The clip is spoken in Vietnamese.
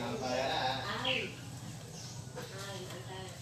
Ai? Ai? Ai?